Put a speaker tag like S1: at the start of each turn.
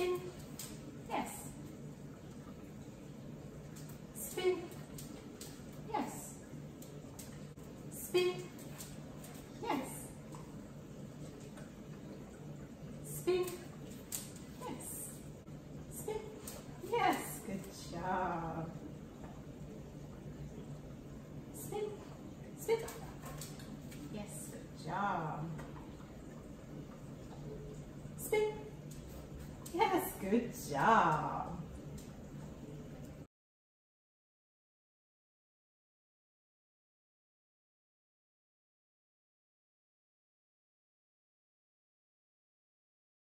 S1: Spin. Yes. Spin. Yes. Spin. Yes. Spin. Yes. Spin. Yes. Good job. Spin. Spin. Yes. Good job. Spin. Yes. Good job.